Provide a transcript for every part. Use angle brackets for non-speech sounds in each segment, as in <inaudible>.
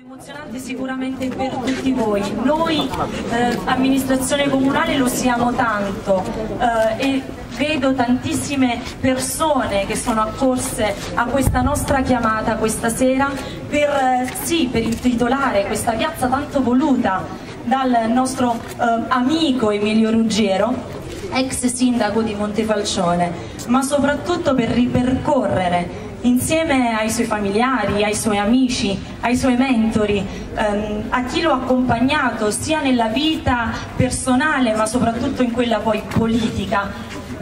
Emozionante sicuramente per tutti voi, noi eh, amministrazione comunale lo siamo tanto eh, e vedo tantissime persone che sono accorse a questa nostra chiamata questa sera per, eh, sì, per intitolare questa piazza tanto voluta dal nostro eh, amico Emilio Ruggiero, ex sindaco di Montefalcione, ma soprattutto per ripercorrere insieme ai suoi familiari, ai suoi amici, ai suoi mentori, ehm, a chi lo ha accompagnato sia nella vita personale ma soprattutto in quella poi politica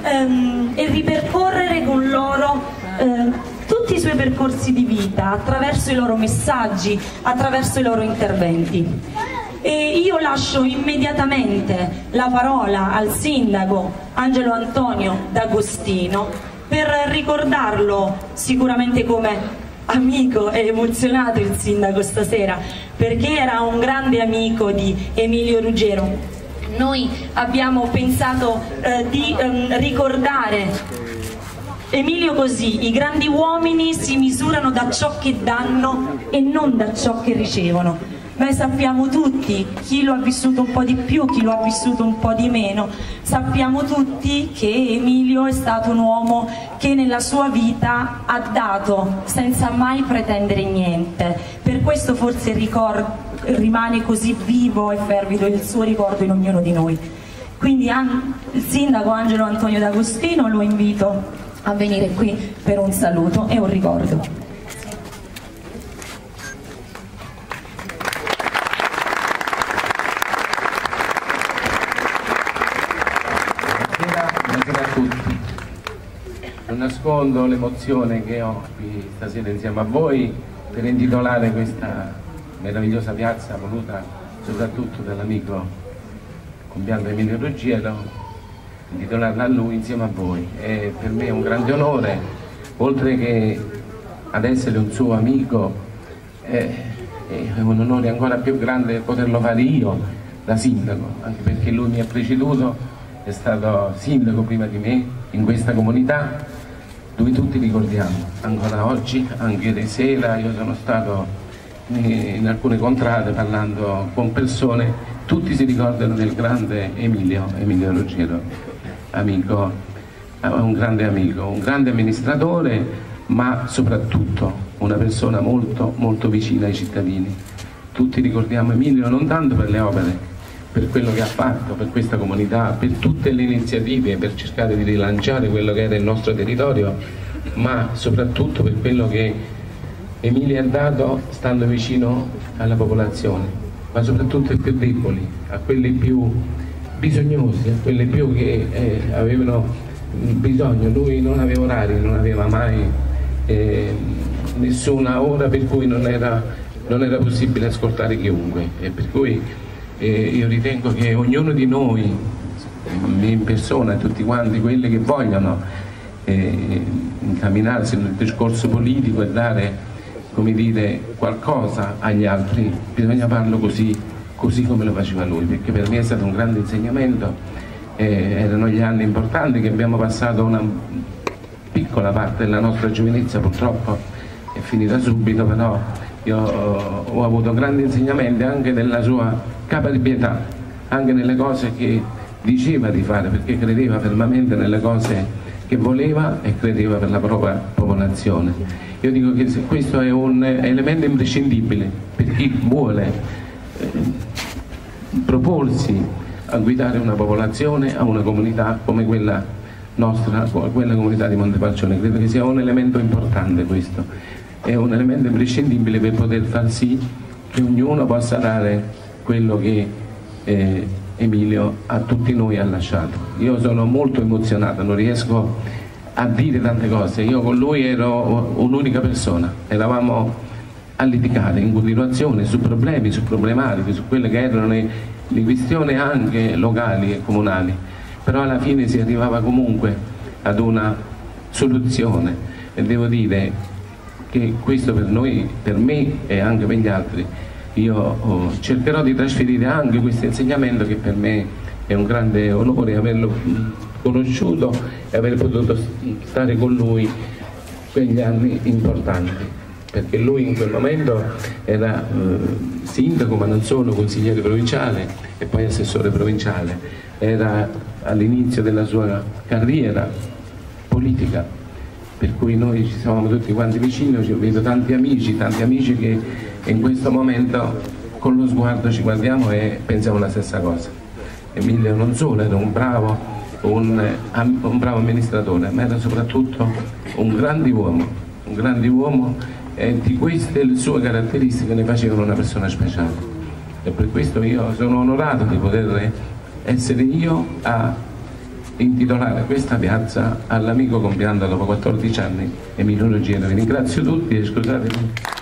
ehm, e ripercorrere con loro ehm, tutti i suoi percorsi di vita attraverso i loro messaggi, attraverso i loro interventi. E io lascio immediatamente la parola al sindaco Angelo Antonio D'Agostino per ricordarlo sicuramente come amico e emozionato il sindaco stasera perché era un grande amico di Emilio Ruggero. Noi abbiamo pensato eh, di ehm, ricordare Emilio così, i grandi uomini si misurano da ciò che danno e non da ciò che ricevono Beh, sappiamo tutti, chi lo ha vissuto un po' di più, chi lo ha vissuto un po' di meno, sappiamo tutti che Emilio è stato un uomo che nella sua vita ha dato senza mai pretendere niente. Per questo forse rimane così vivo e fervido il suo ricordo in ognuno di noi. Quindi il sindaco Angelo Antonio D'Agostino lo invito a venire qui per un saluto e un ricordo. Nascondo l'emozione che ho qui stasera insieme a voi per intitolare questa meravigliosa piazza voluta soprattutto dall'amico compianto Emilio Ruggiero intitolarla a lui insieme a voi. E per me è un grande onore oltre che ad essere un suo amico è, è un onore ancora più grande poterlo fare io da sindaco anche perché lui mi ha preceduto è stato sindaco prima di me in questa comunità dove tutti ricordiamo, ancora oggi, anche ieri sera io sono stato in alcune contrade parlando con persone, tutti si ricordano del grande Emilio, Emilio Ruggero, amico, eh, un grande amico, un grande amministratore, ma soprattutto una persona molto, molto vicina ai cittadini. Tutti ricordiamo Emilio non tanto per le opere, per quello che ha fatto, per questa comunità, per tutte le iniziative per cercare di rilanciare quello che era il nostro territorio, ma soprattutto per quello che Emilia ha dato stando vicino alla popolazione, ma soprattutto ai più deboli, a quelli più bisognosi, a quelli più che eh, avevano bisogno. Lui non aveva orari, non aveva mai eh, nessuna ora per cui non era, non era possibile ascoltare chiunque. E per cui e io ritengo che ognuno di noi, in persona, tutti quanti quelli che vogliono eh, incamminarsi nel discorso politico e dare come dire, qualcosa agli altri, bisogna farlo così, così come lo faceva lui, perché per me è stato un grande insegnamento, eh, erano gli anni importanti che abbiamo passato una piccola parte della nostra giovinezza purtroppo è finita subito, però io ho avuto grandi insegnamenti anche della sua capa di pietà anche nelle cose che diceva di fare perché credeva fermamente nelle cose che voleva e credeva per la propria popolazione. Io dico che questo è un elemento imprescindibile per chi vuole eh, proporsi a guidare una popolazione, a una comunità come quella nostra, quella comunità di Montepalcione. Credo che sia un elemento importante questo, è un elemento imprescindibile per poter far sì che ognuno possa dare quello che eh, Emilio a tutti noi ha lasciato. Io sono molto emozionato, non riesco a dire tante cose, io con lui ero un'unica persona, eravamo a litigare in continuazione su problemi, su problematiche, su quelle che erano le, le questioni anche locali e comunali, però alla fine si arrivava comunque ad una soluzione. E devo dire che questo per noi, per me e anche per gli altri io oh, cercherò di trasferire anche questo insegnamento che per me è un grande onore averlo conosciuto e aver potuto stare con lui quegli anni importanti. perché lui in quel momento era eh, sindaco ma non solo consigliere provinciale e poi assessore provinciale, era all'inizio della sua carriera politica, per cui noi ci siamo tutti quanti vicini, vedo tanti amici, tanti amici che in questo momento con lo sguardo ci guardiamo e pensiamo la stessa cosa. Emilio non solo era un bravo, un, un bravo amministratore, ma era soprattutto un grande uomo, un grande uomo e di queste sue caratteristiche ne facevano una persona speciale. E per questo io sono onorato di poter essere io a intitolare questa piazza all'amico compianto dopo 14 anni Emilio Ruggero. Vi ringrazio tutti e scusatemi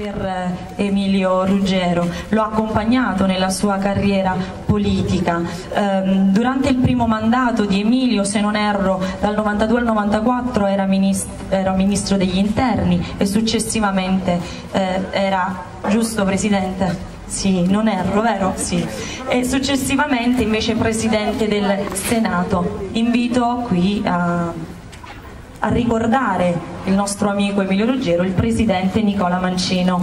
per eh, Emilio Ruggero, l'ho accompagnato nella sua carriera politica. Ehm, durante il primo mandato di Emilio, se non erro, dal 92 al 94 era, minist era ministro degli interni e successivamente eh, era, giusto Presidente? Sì, non erro, vero? Sì. E successivamente invece Presidente del Senato. Invito qui a a ricordare il nostro amico Emilio Ruggero, il presidente Nicola Mancino.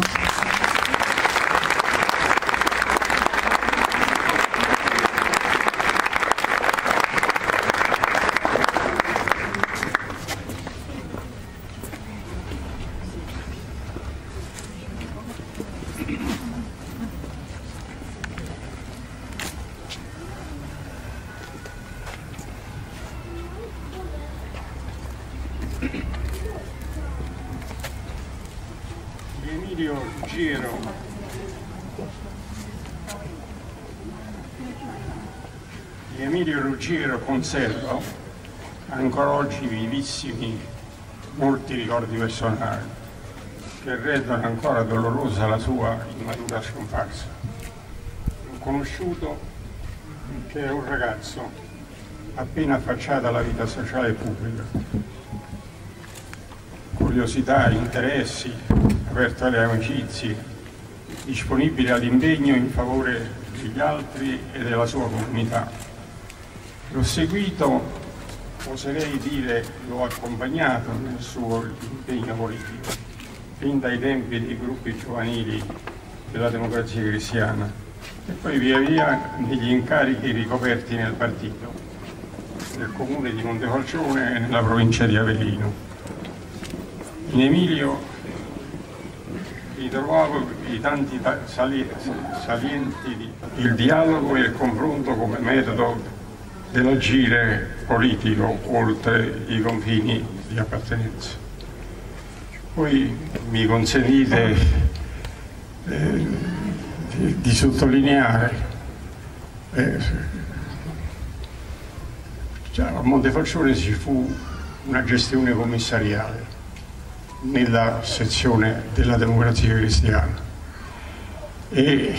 Emilio Giro di Emilio Conserva ancora oggi vivissimi molti ricordi personali che rendono ancora dolorosa la sua immatura scomparsa. Ho conosciuto che è un ragazzo appena affacciato alla vita sociale e pubblica, curiosità, interessi, aperto alle amicizie, disponibile all'impegno in favore degli altri e della sua comunità. Seguito, oserei dire, l'ho accompagnato nel suo impegno politico, fin dai tempi dei gruppi giovanili della democrazia cristiana e poi via via negli incarichi ricoperti nel partito, nel comune di Montefalcione e nella provincia di Avellino. In Emilio ritrovavo i tanti salienti, il dialogo e il confronto come metodo dell'agire politico oltre i confini di appartenenza. Poi mi consentite eh, di, di, sottolineare eh, a Montefalcione ci fu una gestione commissariale nella sezione della democrazia cristiana e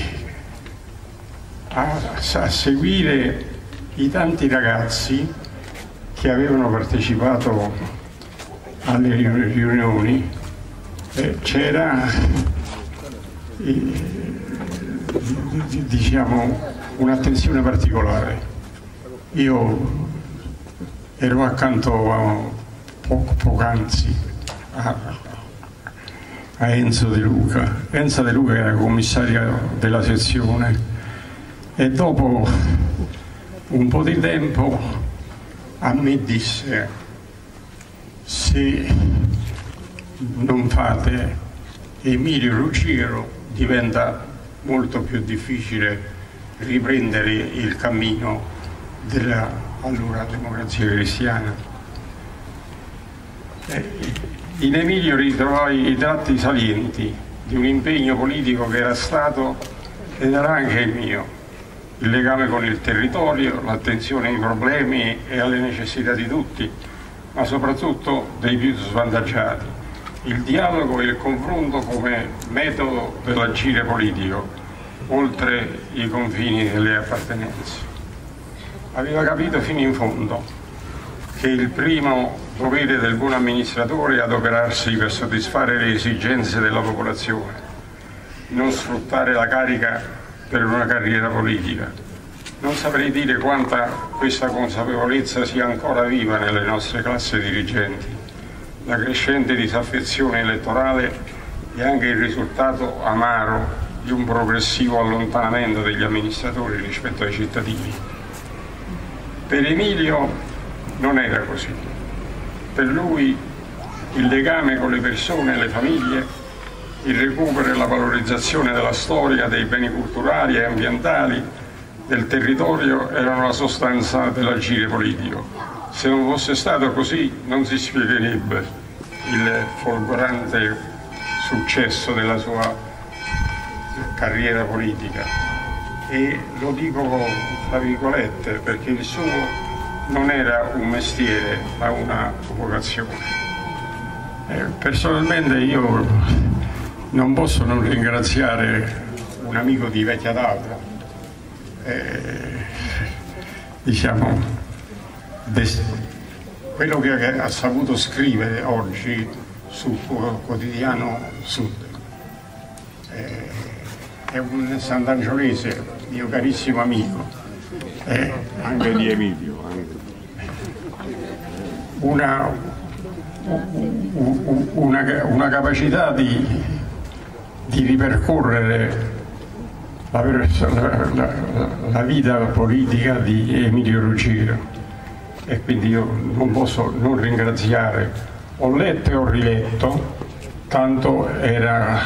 a, a seguire i tanti ragazzi che avevano partecipato alle riunioni eh, c'era eh, diciamo un'attenzione particolare io ero accanto a poco, poc'anzi a Enzo De Luca. Enzo De Luca era commissario della sezione e dopo un po' di tempo a me disse se non fate Emilio Ruggiero diventa molto più difficile riprendere il cammino della allora democrazia cristiana. E in Emilio ritrovai i tratti salienti di un impegno politico che era stato ed era anche il mio, il legame con il territorio, l'attenzione ai problemi e alle necessità di tutti, ma soprattutto dei più svantaggiati, il dialogo e il confronto come metodo dell'agire politico, oltre i confini delle appartenenze. Aveva capito fino in fondo che il primo dovere del buon amministratore è adoperarsi per soddisfare le esigenze della popolazione, non sfruttare la carica per una carriera politica. Non saprei dire quanta questa consapevolezza sia ancora viva nelle nostre classi dirigenti, la crescente disaffezione elettorale e anche il risultato amaro di un progressivo allontanamento degli amministratori rispetto ai cittadini. Per Emilio non era così. Per lui il legame con le persone e le famiglie, il recupero e la valorizzazione della storia, dei beni culturali e ambientali, del territorio erano la sostanza dell'agire politico. Se non fosse stato così non si spiegherebbe il folgorante successo della sua carriera politica e lo dico tra virgolette perché il suo non era un mestiere ma una vocazione. Eh, personalmente io non posso non ringraziare un amico di vecchia data eh, diciamo, quello che ha saputo scrivere oggi sul quotidiano Sud. Eh, è un sant'angiolese, mio carissimo amico. Eh, anche di Emilio. Una, una, una, capacità di, di ripercorrere la, la, la, vita politica di Emilio Ruggero e quindi io non posso non ringraziare, ho letto e ho riletto, tanto era,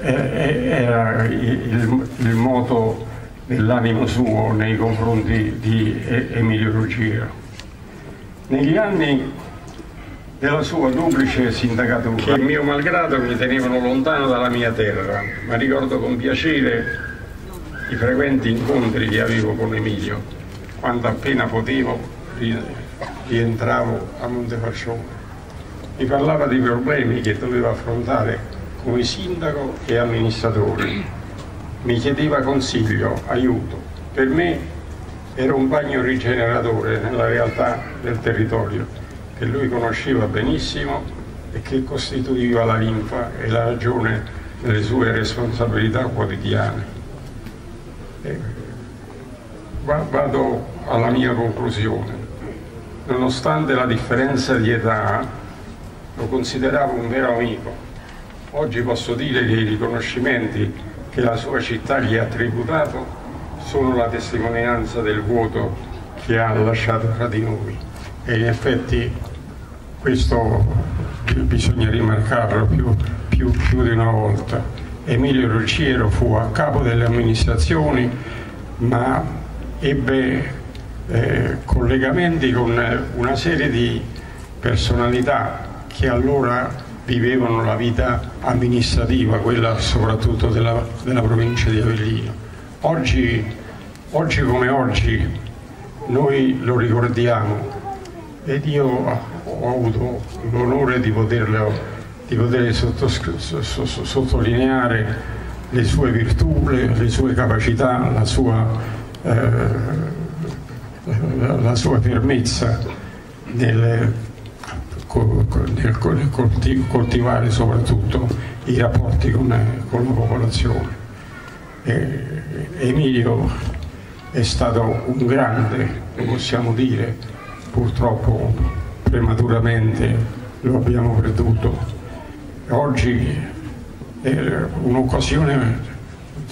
eh, era il, il moto dell'animo suo nei confronti di Emilio Ruggero. Negli anni della sua duplice sindacatura, che mio malgrado mi tenevano lontano dalla mia terra, ma ricordo con piacere i frequenti incontri che avevo con Emilio, quando appena potevo rientravo a Montefalcione. Mi parlava dei problemi che doveva affrontare come sindaco e amministratore. Mi chiedeva consiglio, aiuto. Per me era un bagno rigeneratore nella realtà del territorio che lui conosceva benissimo e che costituiva la linfa e la ragione delle sue responsabilità quotidiane. E vado alla mia conclusione. Nonostante la differenza di età, lo consideravo un vero amico. Oggi posso dire che i riconoscimenti che la sua città gli ha tributato sono la testimonianza del vuoto che ha lasciato fra di noi e in effetti questo bisogna rimarcarlo più, più, più di una volta. Emilio Ruggiero fu a capo delle amministrazioni ma ebbe eh, collegamenti con una serie di personalità che allora vivevano la vita amministrativa, quella soprattutto della, della provincia di Avellino. Oggi, oggi come oggi noi lo ricordiamo ed io ho avuto l'onore di, di poter sottolineare le sue virtù, le, le sue capacità, la sua, eh, la, sua fermezza nel, nel coltivare soprattutto i rapporti con, con la popolazione. E Emilio è stato un grande, possiamo dire, purtroppo prematuramente lo abbiamo perduto. Oggi è un'occasione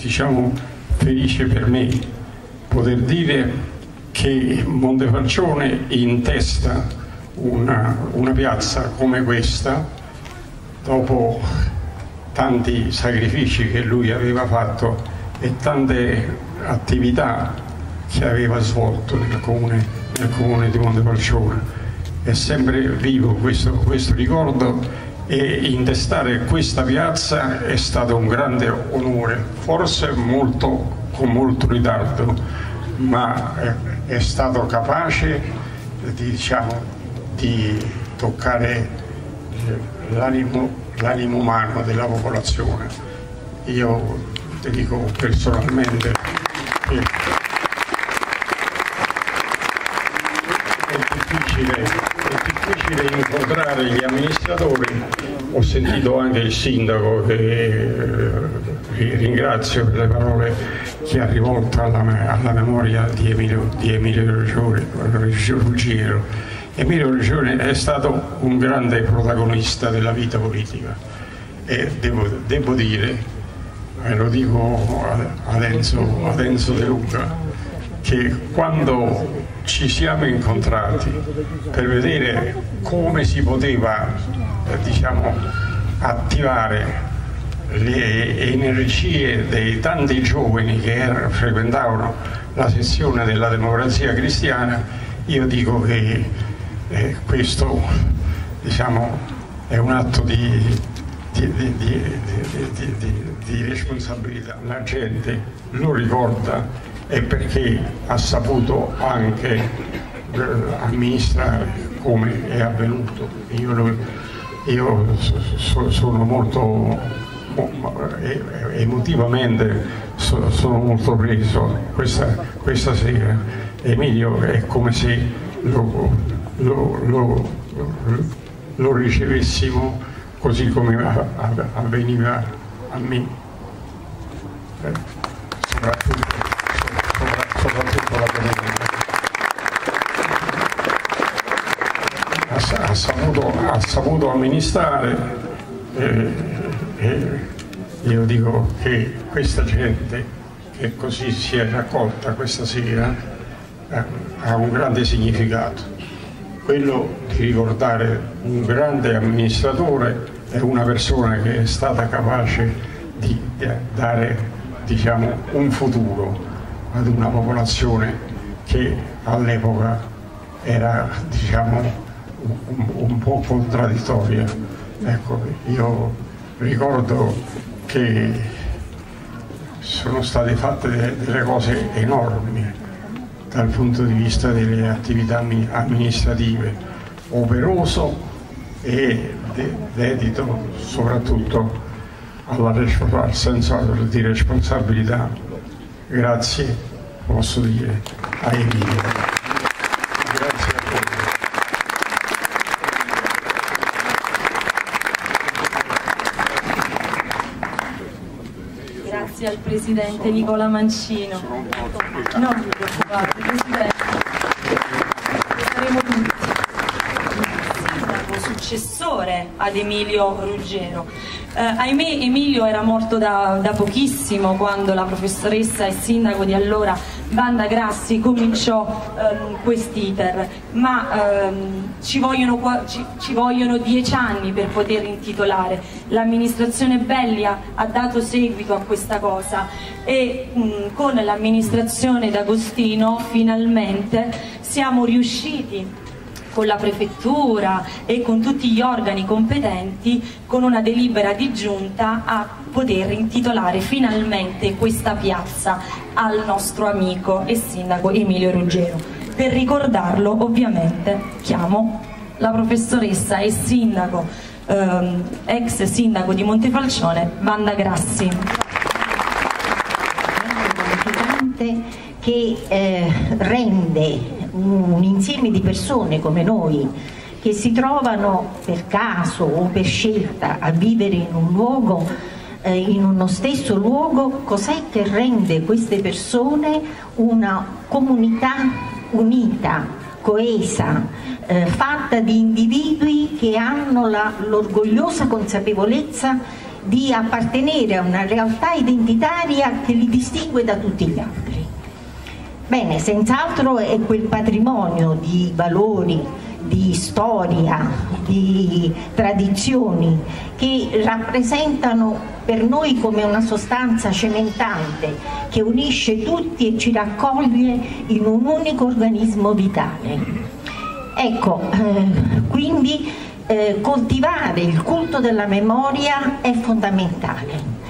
diciamo felice per me poter dire che Montefalcione intesta una, una piazza come questa dopo tanti sacrifici che lui aveva fatto e tante attività che aveva svolto nel comune nel comune di Montepalcione. È sempre vivo questo, questo ricordo e intestare questa piazza è stato un grande onore, forse molto, con molto ritardo, ma è, è stato capace di, diciamo, di toccare l'animo, l'animo umano della popolazione. Io ti dico personalmente che difficile, difficile incontrare gli amministratori, ho sentito anche il sindaco che, che ringrazio per le parole che ha rivolto alla, alla memoria di Emilio, di Emilio Ruggiero Emilio Regione è stato un grande protagonista della vita politica. E devo, devo dire, e lo dico ad Enzo, ad Enzo De Luca, che quando ci siamo incontrati per vedere come si poteva eh, diciamo, attivare le energie dei tanti giovani che erano, frequentavano la sessione della democrazia cristiana, io dico che eh, questo diciamo, è un atto di, di, di, di, responsabilità. La gente lo ricorda e perché ha saputo anche eh, amministrare come è avvenuto. Io, io so, sono molto emotivamente sono molto preso questa, questa sera. Emilio è come se lo, lo, lo, lo ricevessimo così come avveniva a me, eh, soprattutto la domenica. Ha, ha, saputo, amministrare eh, e io dico che questa gente che così si è raccolta questa sera eh, ha un grande significato. Quello di ricordare un grande amministratore e una persona che è stata capace di dare diciamo, un futuro ad una popolazione che all'epoca era diciamo, un, un, po' contraddittoria. Ecco, io ricordo che sono state fatte delle cose enormi dal punto di vista delle attività amministrative, operoso e dedito soprattutto alla, al senso di responsabilità. Grazie, posso dire, a Emilio. Grazie al Presidente Nicola Mancino. Non vi preoccupate, Presidente. Saremo tutti. Successore ad Emilio Ruggero. Eh, ahimè Emilio era morto da, da pochissimo quando la professoressa e sindaco di allora Banda Grassi cominciò ehm, quest'iter, ma ehm, ci, vogliono, ci, ci, vogliono, dieci anni per poter intitolare. L'amministrazione Bellia ha dato seguito a questa cosa e mh, con l'amministrazione d'Agostino finalmente siamo riusciti con la prefettura e con tutti gli organi competenti con una delibera di giunta a poter intitolare finalmente questa piazza al nostro amico e sindaco Emilio Ruggero. Per ricordarlo ovviamente chiamo la professoressa e sindaco, ehm, ex sindaco di Montefalcione, Vanda Grassi che eh, rende un insieme di persone come noi che si trovano per caso o per scelta a vivere in un luogo, eh, in uno stesso luogo, cos'è che rende queste persone una comunità unita, coesa, eh, fatta di individui che hanno l'orgogliosa consapevolezza di appartenere a una realtà identitaria che li distingue da tutti gli altri. Bene, senz'altro è quel patrimonio di valori, di storia, di tradizioni che rappresentano per noi come una sostanza cementante che unisce tutti e ci raccoglie in un unico organismo vitale. Ecco, eh, quindi eh, coltivare il culto della memoria è fondamentale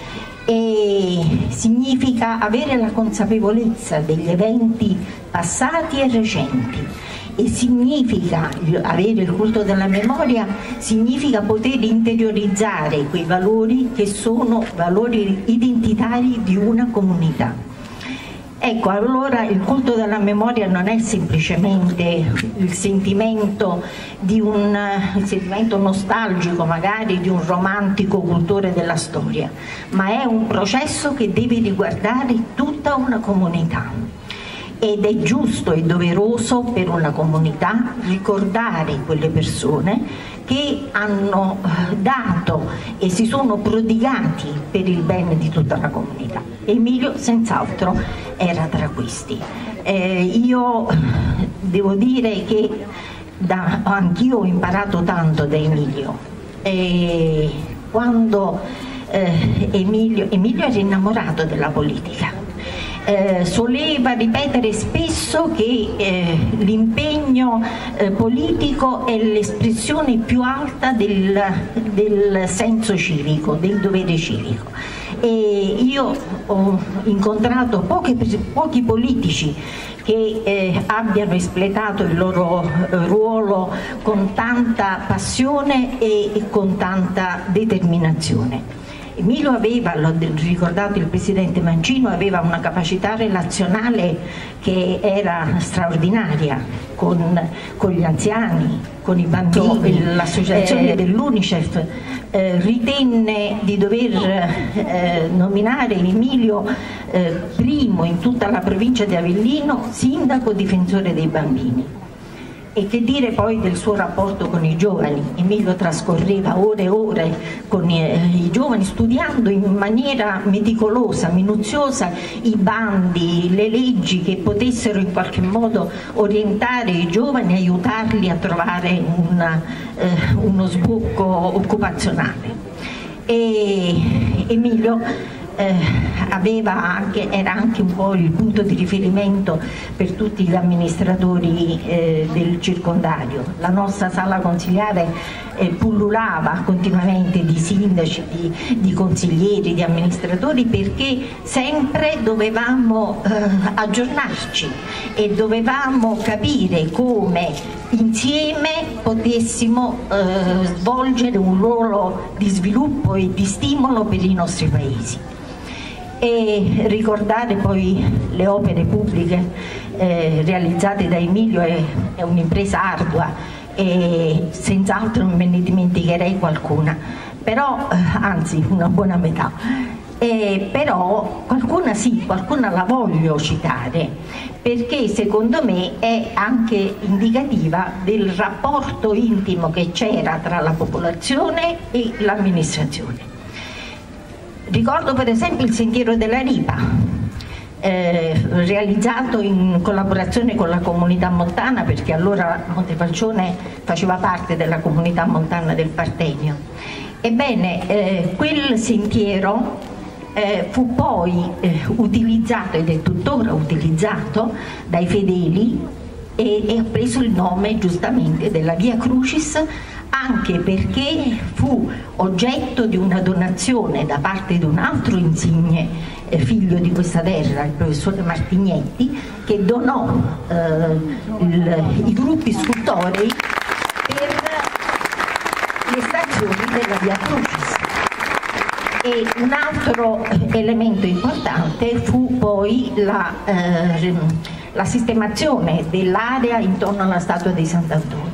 e significa avere la consapevolezza degli eventi passati e recenti e significa avere il culto della memoria significa poter interiorizzare quei valori che sono valori identitari di una comunità. Ecco, allora il culto della memoria non è semplicemente il sentimento, un, il sentimento nostalgico magari di un romantico cultore della storia, ma è un processo che deve riguardare tutta una comunità. Ed è giusto e doveroso per una comunità ricordare quelle persone che hanno eh, dato e si sono prodigati per il bene di tutta la comunità. Emilio senz'altro era tra questi. Eh, io devo dire che anch'io ho imparato tanto da Emilio. E quando eh, Emilio, Emilio era innamorato della politica, eh, soleva ripetere spesso che eh, l'impegno eh, politico è l'espressione più alta del, del senso civico, del dovere civico. E io ho incontrato pochi, pochi politici che eh, abbiano espletato il loro eh, ruolo con tanta passione e, e con tanta determinazione. Emilio aveva, l'ho ricordato il presidente Mancino, aveva una capacità relazionale che era straordinaria con, con gli anziani, con i bambini, l'associazione eh, dell'Unicef eh, ritenne di dover eh, nominare Emilio eh, primo in tutta la provincia di Avellino sindaco difensore dei bambini. E che dire poi del suo rapporto con i giovani? Emilio trascorreva ore e ore con i, eh, i, giovani studiando in maniera meticolosa, minuziosa i bandi, le leggi che potessero in qualche modo orientare i giovani aiutarli a trovare una, eh, uno sbocco occupazionale. E Emilio eh, anche, era anche un po' il punto di riferimento per tutti gli amministratori eh, del circondario. La nostra sala consigliare eh, pullulava continuamente di sindaci, di, di, consiglieri, di amministratori perché sempre dovevamo eh, aggiornarci e dovevamo capire come insieme potessimo eh, svolgere un ruolo di sviluppo e di stimolo per i nostri paesi e ricordare poi le opere pubbliche eh, realizzate da Emilio è, è un'impresa ardua e senz'altro me ne dimenticherei qualcuna, però eh, anzi una buona metà. Eh, però qualcuna sì, qualcuna la voglio citare perché secondo me è anche indicativa del rapporto intimo che c'era tra la popolazione e l'amministrazione. Ricordo per esempio il Sentiero della Ripa, eh, realizzato in collaborazione con la comunità montana perché allora Montefalcione faceva parte della comunità montana del Partenio. Ebbene, eh, quel sentiero eh, fu poi eh, utilizzato ed è tuttora utilizzato dai fedeli e, e ha preso il nome giustamente della Via Crucis anche perché fu oggetto di una donazione da parte di un altro insigne eh, figlio di questa terra, il professore Martignetti, che donò eh, il, i gruppi scultorei per le stazioni della Via Crucis. E un altro elemento importante fu poi la, eh, la sistemazione dell'area intorno alla statua di Sant'Antonio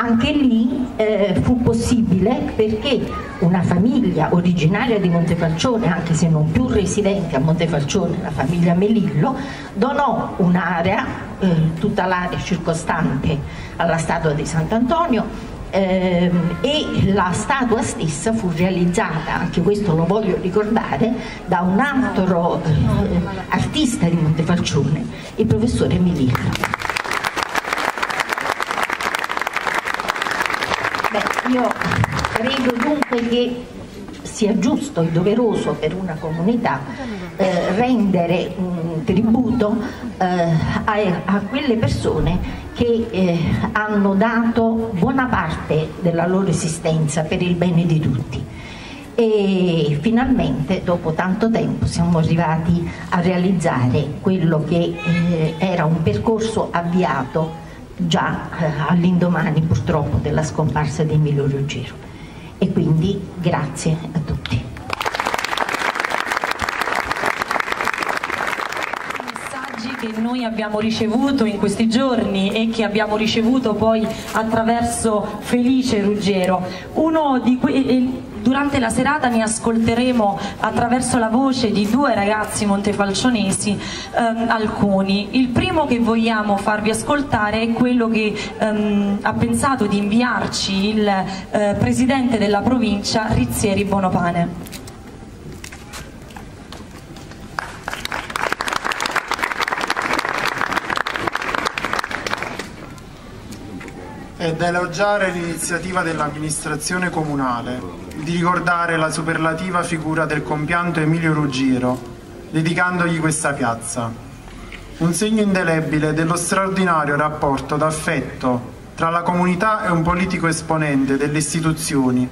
anche lì eh, fu possibile perché una famiglia originaria di Montefalcione, anche se non più residente a Montefalcione, la famiglia Melillo, donò un'area, eh, tutta l'area circostante alla statua di Sant'Antonio, eh, e la statua stessa fu realizzata, anche questo lo voglio ricordare, da un altro eh, artista di Montefalcione, il professore Melillo. Io credo dunque che sia giusto e doveroso per una comunità eh, rendere un tributo eh, a, a, quelle persone che eh, hanno dato buona parte della loro esistenza per il bene di tutti. E finalmente dopo tanto tempo siamo arrivati a realizzare quello che eh, era un percorso avviato già eh, all'indomani purtroppo della scomparsa di Emilio Ruggero e quindi grazie a tutti. che noi abbiamo ricevuto in questi giorni e che abbiamo ricevuto poi attraverso Felice Ruggero. Uno di, que- durante la serata ne ascolteremo attraverso la voce di due ragazzi montefalcionesi ehm, alcuni. Il primo che vogliamo farvi ascoltare è quello che ehm, ha pensato di inviarci il eh, presidente della provincia Rizzieri Bonopane. È da elogiare l'iniziativa dell'amministrazione comunale di ricordare la superlativa figura del compianto Emilio Ruggiero, dedicandogli questa piazza. Un segno indelebile dello straordinario rapporto d'affetto tra la comunità e un politico esponente delle istituzioni,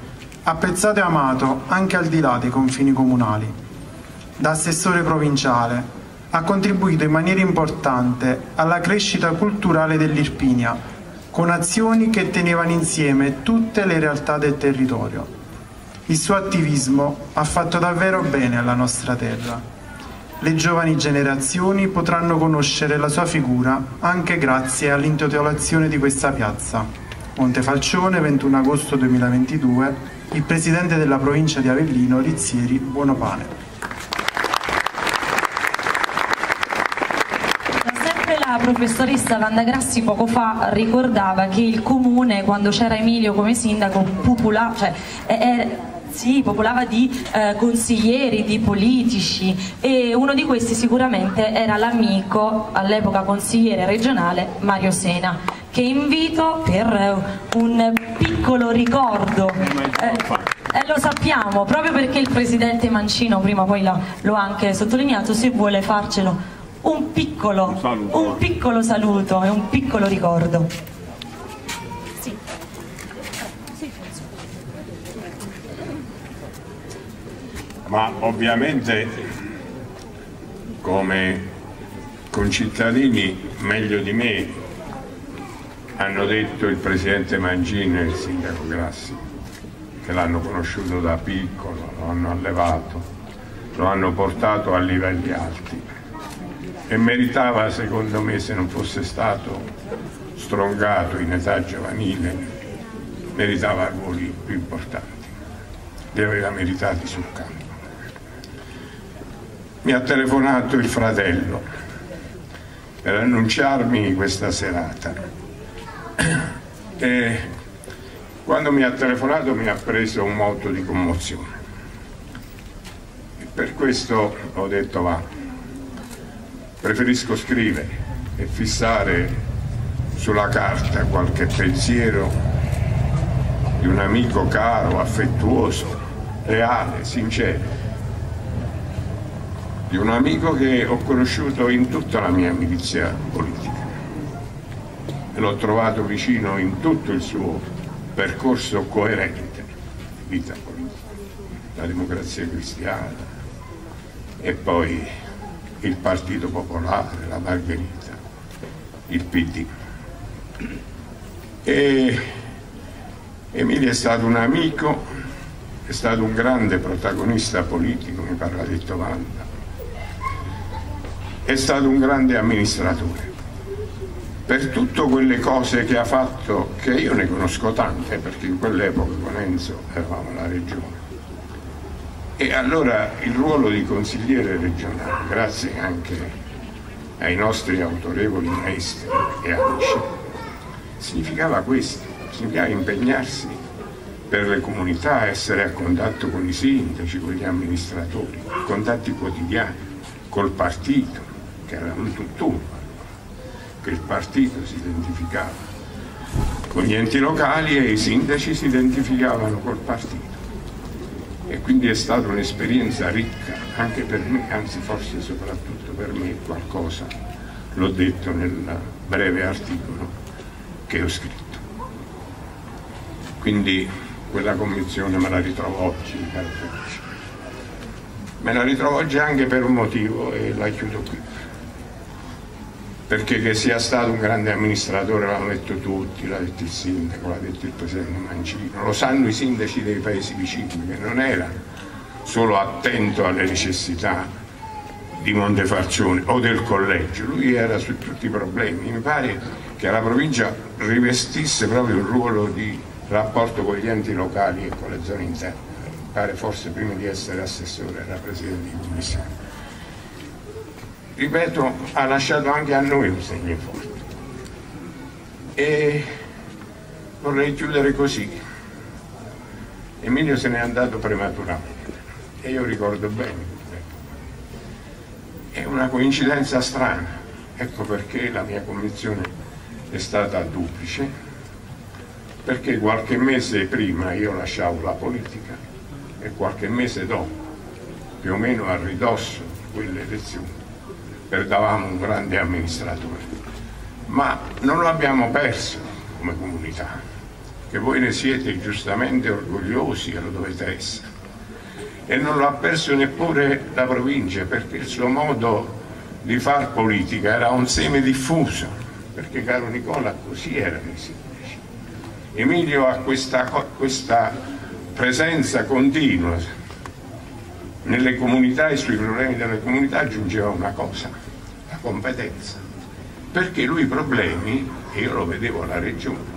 apprezzato e amato anche al di là dei confini comunali. Da assessore provinciale ha contribuito in maniera importante alla crescita culturale dell'Irpinia con azioni che tenevano insieme tutte le realtà del territorio. Il suo attivismo ha fatto davvero bene alla nostra terra. Le giovani generazioni potranno conoscere la sua figura anche grazie all'intitolazione di questa piazza. Montefalcione, 21 agosto 2022, il presidente della provincia di Avellino, Rizzieri Buonopane. la professoressa Vanda Grassi poco fa ricordava che il comune quando c'era Emilio come sindaco popolava, cioè, è, sì, popolava di eh, consiglieri, di politici e uno di questi sicuramente era l'amico, all'epoca consigliere regionale, Mario Sena, che invito per un piccolo ricordo. Eh, eh, lo sappiamo, proprio perché il presidente Mancino prima poi lo ha anche sottolineato, se vuole farcelo un piccolo, un, saluto. un piccolo saluto e un piccolo ricordo. Sì. Ma ovviamente come concittadini meglio di me hanno detto il presidente Mangino e il sindaco Grassi che l'hanno conosciuto da piccolo, lo hanno allevato, lo hanno portato a livelli alti e meritava secondo me se non fosse stato strongato in età giovanile meritava ruoli più importanti. Li aveva meritati sul campo. Mi ha telefonato il fratello per annunciarmi questa serata. <clears throat> E quando mi ha telefonato mi ha preso un moto di commozione. E per questo ho detto va preferisco scrivere e fissare sulla carta qualche pensiero di un amico caro, affettuoso, leale, sincero, di un amico che ho conosciuto in tutta la mia milizia politica. E l'ho trovato vicino in tutto il suo percorso coerente di vita politica, la democrazia cristiana e poi il Partito Popolare, la Margherita, il PD. E Emilio è stato un amico, è stato un grande protagonista politico, mi parla detto Vanda, è stato un grande amministratore. Per tutte quelle cose che ha fatto, che io ne conosco tante, perché in quell'epoca con Enzo eravamo la regione, e allora il ruolo di consigliere regionale, grazie anche ai nostri autorevoli maestri e amici, significava questo, significava impegnarsi per le comunità, essere a contatto con i sindaci, con gli amministratori, contatti quotidiani, col partito, che era un tutt'uno, che il partito si identificava con gli enti locali e i sindaci si identificavano col partito e quindi è stata un'esperienza ricca anche per me, anzi forse soprattutto per me qualcosa l'ho detto nel breve articolo che ho scritto. Quindi quella convinzione me la ritrovo oggi, caro Felice. Me la ritrovo oggi anche per un motivo e la chiudo qui perché che sia stato un grande amministratore l'hanno detto tutti, l'ha detto il sindaco, l'ha detto il presidente Mancino, lo sanno i sindaci dei paesi vicini, che non era solo attento alle necessità di Montefalcione o del collegio, lui era su tutti i problemi, mi pare che la provincia rivestisse proprio un ruolo di rapporto con gli enti locali e con le zone interne. pare forse prima di essere assessore era presidente di commissione. Ripeto, ha lasciato anche a noi un segno forte. E vorrei chiudere così. Emilio se n'è andato prematuramente e io ricordo bene. È una coincidenza strana, ecco perché la mia convinzione è stata duplice, perché qualche mese prima io lasciavo la politica e qualche mese dopo, più o meno a ridosso di quelle elezioni, perdavamo un grande amministratore. Ma non lo abbiamo perso come comunità, che voi ne siete giustamente orgogliosi e lo dovete essere. E non lo ha perso neppure la provincia, perché il suo modo di far politica era un seme diffuso, perché caro Nicola così erano i sindaci. Emilio ha questa, questa presenza continua nelle comunità e sui problemi delle comunità aggiungeva una cosa, la competenza, perché lui i problemi, e io lo vedevo alla regione,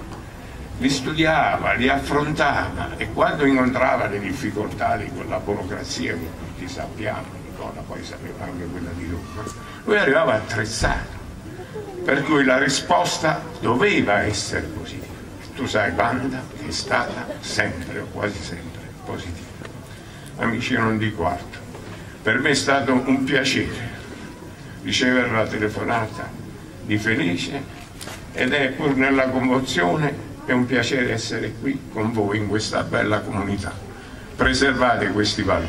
li studiava, li affrontava e quando incontrava le difficoltà di quella burocrazia che tutti sappiamo, Nicola poi sapeva anche quella di Roma, lui arrivava attrezzato, per cui la risposta doveva essere positiva. Tu sai banda è stata sempre o quasi sempre positiva. Amici, non dico altro. Per me è stato un piacere ricevere la telefonata di Felice ed è pur nella commozione è un piacere essere qui con voi in questa bella comunità. Preservate questi valori,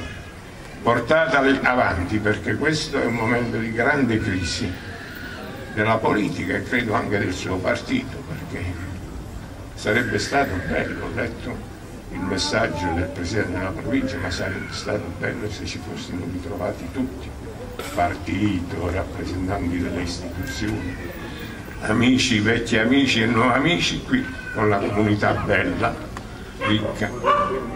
portateli avanti perché questo è un momento di grande crisi della politica e credo anche del suo partito perché sarebbe stato bello, ho letto il messaggio del Presidente della provincia, ma sarebbe stato bello se ci fossimo ritrovati tutti, partito, rappresentanti delle istituzioni, amici, vecchi amici e nuovi amici qui con la comunità bella, ricca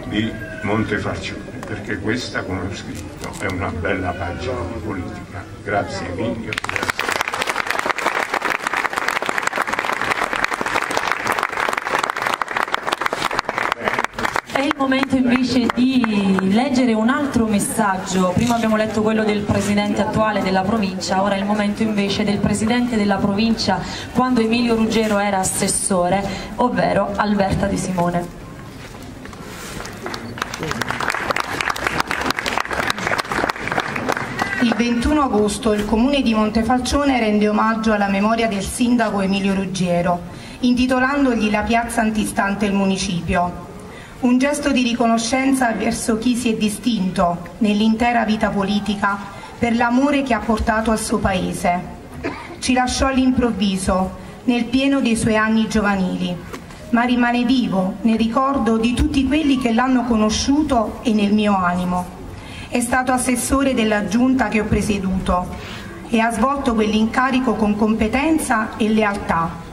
di Montefalcione, perché questa, come ho scritto, è una bella pagina di politica. Grazie Emilio. Momento invece di leggere un altro messaggio. Prima abbiamo letto quello del presidente attuale della provincia, ora è il momento invece del presidente della provincia quando Emilio Ruggero era assessore, ovvero Alberta Di Simone. Il 21 agosto il comune di Montefalcione rende omaggio alla memoria del sindaco Emilio Ruggiero, intitolandogli la piazza antistante il municipio. Un gesto di riconoscenza verso chi si è distinto nell'intera vita politica per l'amore che ha portato al suo paese. Ci lasciò all'improvviso, nel pieno dei suoi anni giovanili, ma rimane vivo nel ricordo di tutti quelli che l'hanno conosciuto e nel mio animo. È stato assessore della giunta che ho presieduto e ha svolto quell'incarico con competenza e lealtà.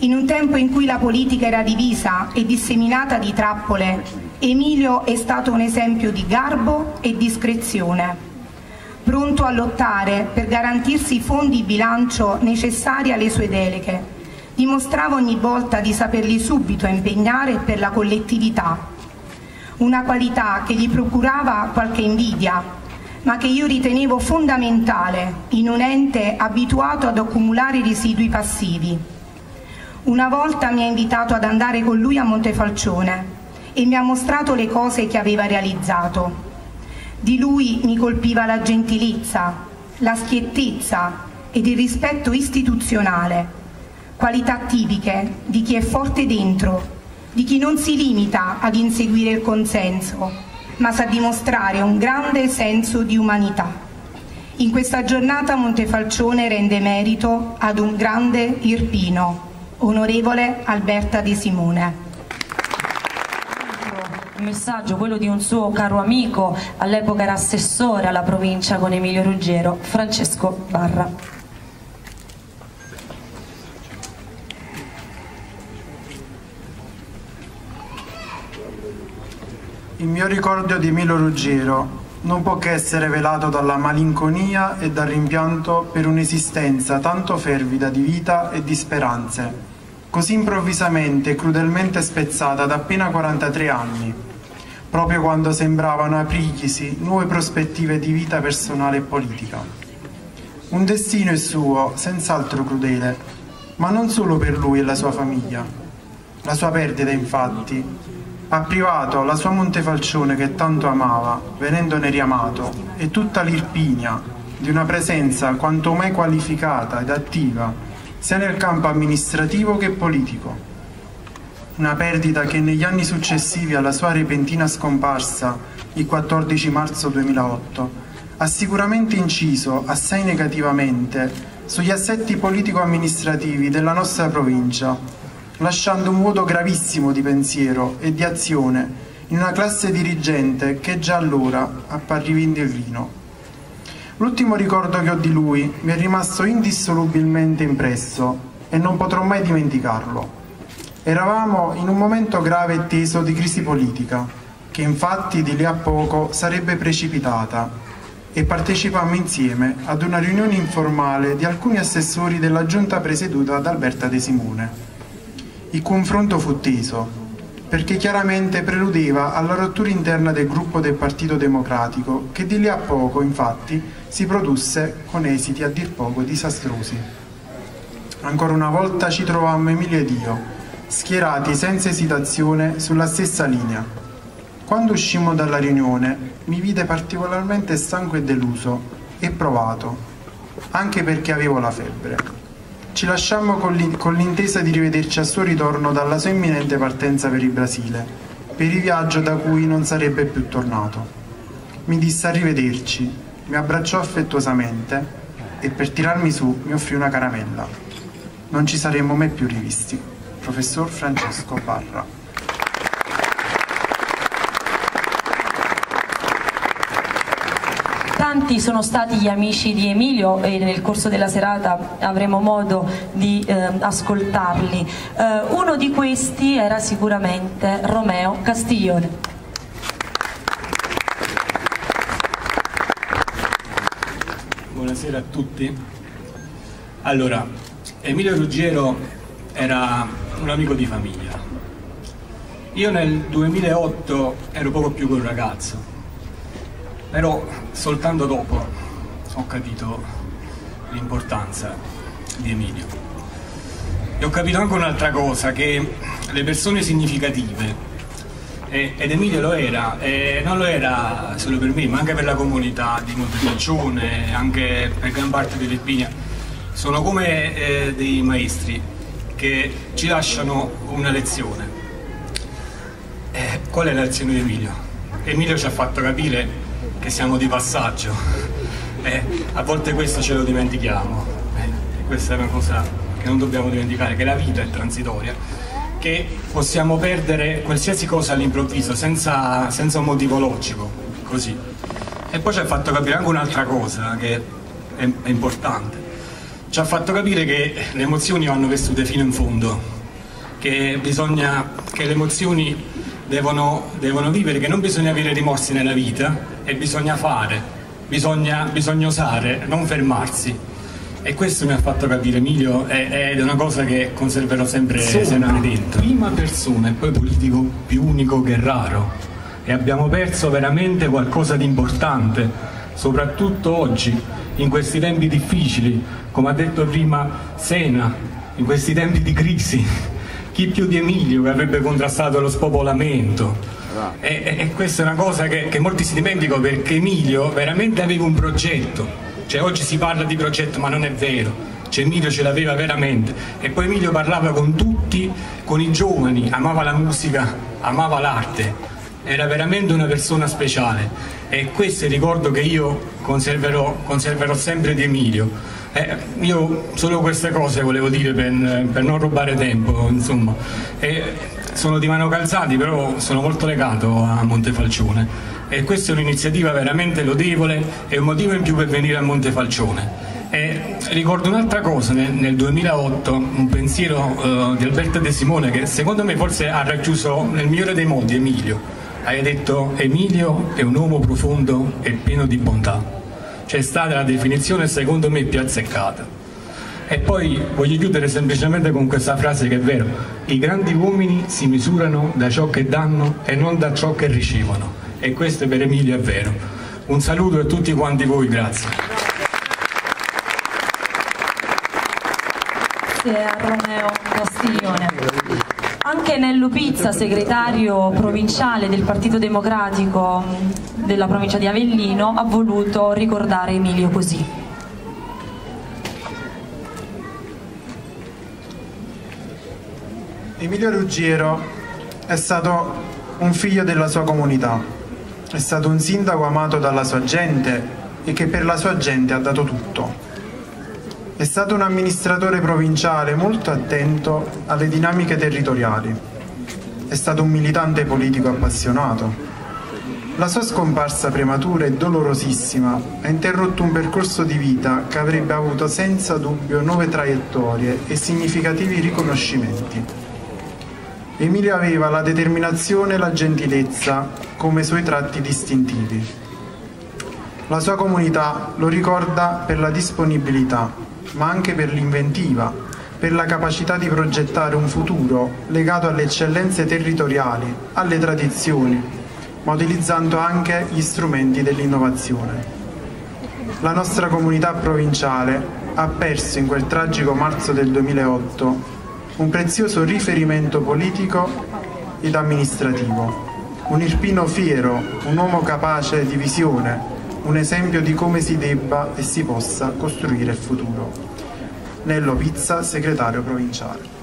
In un tempo in cui la politica era divisa e disseminata di trappole, Emilio è stato un esempio di garbo e discrezione. Pronto a lottare per garantirsi i fondi bilancio necessari alle sue deleghe, dimostrava ogni volta di saperli subito impegnare per la collettività una qualità che gli procurava qualche invidia, ma che io ritenevo fondamentale in un ente abituato ad accumulare residui passivi. Una volta mi ha invitato ad andare con lui a Montefalcione e mi ha mostrato le cose che aveva realizzato. Di lui mi colpiva la gentilezza, la schiettezza ed il rispetto istituzionale, qualità tipiche di chi è forte dentro di chi non si limita ad inseguire il consenso, ma sa dimostrare un grande senso di umanità. In questa giornata Montefalcione rende merito ad un grande irpino, onorevole Alberta Di Simone. Un messaggio, quello di un suo caro amico, all'epoca era assessore alla provincia con Emilio Ruggero, Francesco Barra. Il mio ricordo di Emilio Ruggiero non può che essere velato dalla malinconia e dal rimpianto per un'esistenza tanto fervida di vita e di speranze, così improvvisamente e crudelmente spezzata da appena 43 anni. proprio quando sembravano aprirglisi nuove prospettive di vita personale e politica. Un destino è suo, senz'altro crudele, ma non solo per lui e la sua famiglia. La sua perdita, infatti, ha privato la sua Montefalcione che tanto amava, venendone riamato, e tutta l'Irpinia di una presenza quanto mai qualificata ed attiva, sia nel campo amministrativo che politico. Una perdita che negli anni successivi alla sua repentina scomparsa il 14 marzo 2008 ha sicuramente inciso assai negativamente sugli assetti politico-amministrativi della nostra provincia, lasciando un vuoto gravissimo di pensiero e di azione in una classe dirigente che già allora appariva in declino. L'ultimo ricordo che ho di lui mi è rimasto indissolubilmente impresso e non potrò mai dimenticarlo. Eravamo in un momento grave e teso di crisi politica, che infatti di lì a poco sarebbe precipitata, e partecipammo insieme ad una riunione informale di alcuni assessori della giunta presieduta da Alberta De Simone. Il confronto fu teso, perché chiaramente preludeva alla rottura interna del gruppo del Partito Democratico, che di lì a poco, infatti, si produsse con esiti a dir poco disastrosi. Ancora una volta ci trovammo Emilio ed io, schierati senza esitazione sulla stessa linea. Quando uscimmo dalla riunione mi vide particolarmente stanco e deluso e provato, anche perché avevo la febbre. Ci lasciammo con l'intesa di rivederci a suo ritorno dalla sua imminente partenza per il Brasile, per il viaggio da cui non sarebbe più tornato. Mi disse arrivederci, mi abbracciò affettuosamente e per tirarmi su mi offrì una caramella. Non ci saremmo mai più rivisti professor Francesco Barra. Tanti sono stati gli amici di Emilio e nel corso della serata avremo modo di eh, ascoltarli. Eh, uno di questi era sicuramente Romeo Castiglione. Buonasera a tutti. Allora, Emilio Ruggero era un amico di famiglia. Io nel 2008 ero poco più che un ragazzo, però soltanto dopo ho capito l'importanza di Emilio. E ho capito anche un'altra cosa, che le persone significative, ed Emilio lo era, e non lo era solo per me, ma anche per la comunità di Montefalcione, anche per gran parte dell'Irpinia, sono come eh, dei maestri che ci lasciano una lezione. Eh, qual è la lezione di Emilio? Emilio ci ha fatto capire che siamo di passaggio, eh, a volte questo ce lo dimentichiamo, eh, questa è una cosa che non dobbiamo dimenticare, che la vita è transitoria, che possiamo perdere qualsiasi cosa all'improvviso senza, senza un motivo logico, così. E poi ci ha fatto capire anche un'altra cosa che è, è importante. Ci ha fatto capire che le emozioni vanno vestute fino in fondo, che, bisogna, che le emozioni devono, devono, vivere, che non bisogna avere rimorsi nella vita e bisogna fare, bisogna, bisogna osare, non fermarsi. E questo mi ha fatto capire Emilio ed è una cosa che conserverò sempre, sempre dentro. Prima persona e poi politico più unico che raro e abbiamo perso veramente qualcosa di importante, soprattutto oggi in questi tempi difficili, come ha detto prima Sena, in questi tempi di crisi, chi più di Emilio che avrebbe contrastato lo spopolamento. E, e, questa è una cosa che, che molti si dimenticano perché Emilio veramente aveva un progetto, cioè oggi si parla di progetto ma non è vero, cioè Emilio ce l'aveva veramente. E poi Emilio parlava con tutti, con i giovani, amava la musica, amava l'arte. Era veramente una persona speciale. E questo è il ricordo che io conserverò, conserverò sempre di Emilio. Eh, io solo queste cose volevo dire per, per non rubare tempo, insomma. E sono di mano calzati, però sono molto legato a Montefalcione e questa è un'iniziativa veramente lodevole e un motivo in più per venire a Montefalcione. E ricordo un'altra cosa, nel, nel 2008, un pensiero uh, di Alberto De Simone che secondo me forse ha raggiunto nel migliore dei modi Emilio hai detto Emilio è un uomo profondo e pieno di bontà. C'è stata la definizione secondo me più azzeccata. E poi voglio chiudere semplicemente con questa frase che è vero, i grandi uomini si misurano da ciò che danno e non da ciò che ricevono. E questo per Emilio è vero. Un saluto a tutti quanti voi, grazie. A Romeo Castiglione. Anche Nello Pizza, segretario provinciale del Partito Democratico della provincia di Avellino, ha voluto ricordare Emilio così. Emilio Ruggiero è stato un figlio della sua comunità, è stato un sindaco amato dalla sua gente e che per la sua gente ha dato tutto. È stato un amministratore provinciale molto attento alle dinamiche territoriali. È stato un militante politico appassionato. La sua scomparsa prematura e dolorosissima ha interrotto un percorso di vita che avrebbe avuto senza dubbio nuove traiettorie e significativi riconoscimenti. Emilio aveva la determinazione e la gentilezza come suoi tratti distintivi. La sua comunità lo ricorda per la disponibilità, ma anche per l'inventiva, per la capacità di progettare un futuro legato alle eccellenze territoriali, alle tradizioni, ma utilizzando anche gli strumenti dell'innovazione. La nostra comunità provinciale ha perso in quel tragico marzo del 2008 un prezioso riferimento politico ed amministrativo, un irpino fiero, un uomo capace di visione, un esempio di come si debba e si possa costruire il futuro. Nello Pizza, segretario provinciale.